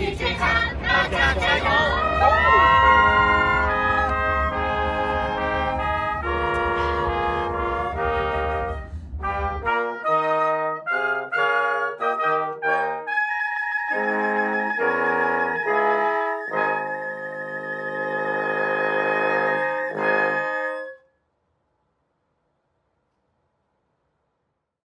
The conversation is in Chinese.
快乐，身体健康，大家加油！